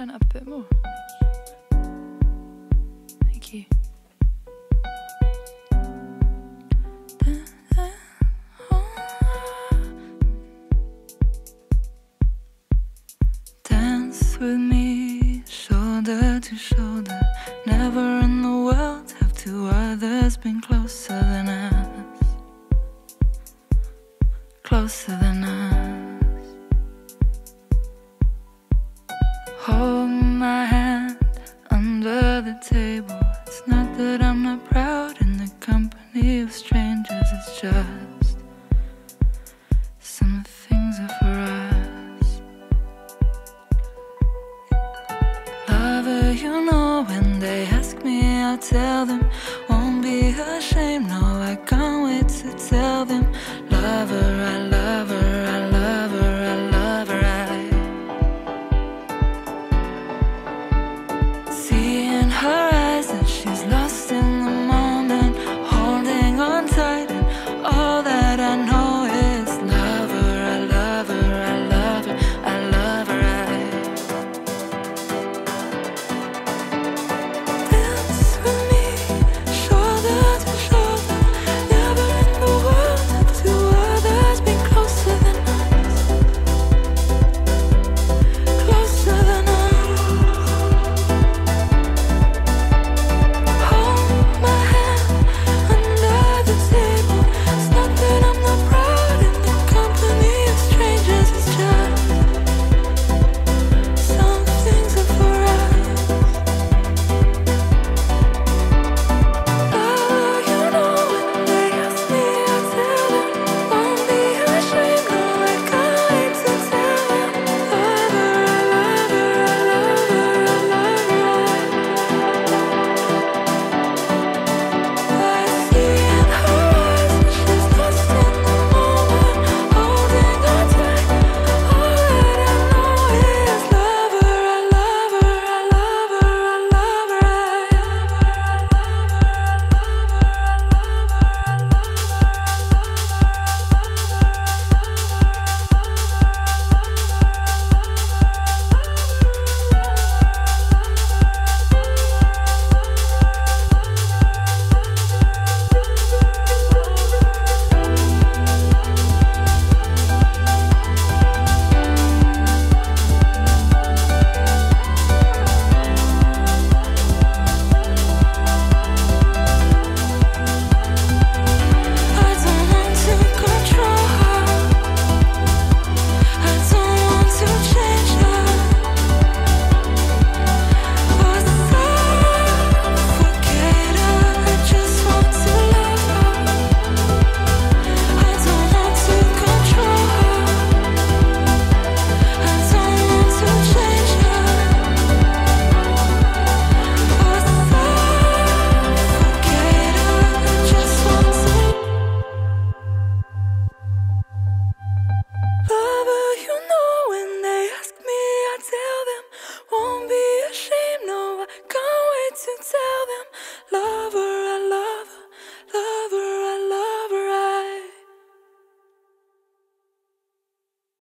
turn up a bit more. Thank you. Dance with me, shoulder to shoulder. Never in the world have two others been closer than us. Closer than us. Hold my hand under the table. It's not that I'm not proud in the company of strangers, it's just some things are for us. Lover, you know, when they ask me, I'll tell them.